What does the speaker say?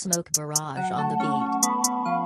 Smoke Barrage on the beat.